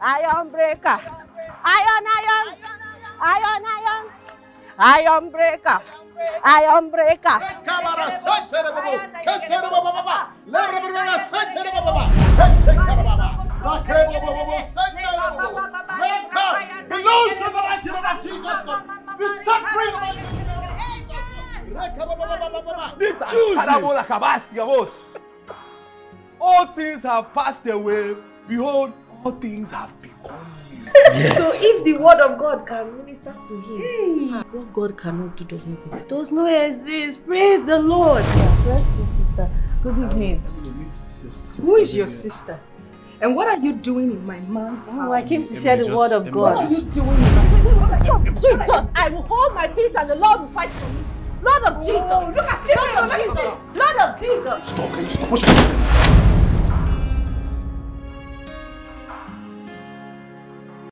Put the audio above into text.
Iron breaker. Iron, iron. Iron, iron. Iron breaker. Iron breaker. Kabara santere baba. Kesere baba baba. Lebre baba santere baba baba. Keşekere baba. Bakre baba baba santere baba. Wake up. He knows the mighty name of Jesus. Be set free in the mighty name of Jesus. Parabola kabastia vos. All things have passed away. Behold, all things have become new. So if the word of God can minister to him, what God cannot do does not exist. Does not exist. Praise the Lord. Bless you, sister. Good evening. Who is your sister? And what are you doing in my man's house? Oh, I came to share the word of God. What are you doing in my Jesus, I will hold my peace and the Lord will fight for me. Lord of oh, Jesus. look at Lord of Jesus. Lord of Jesus. Stop, can you stop? What's your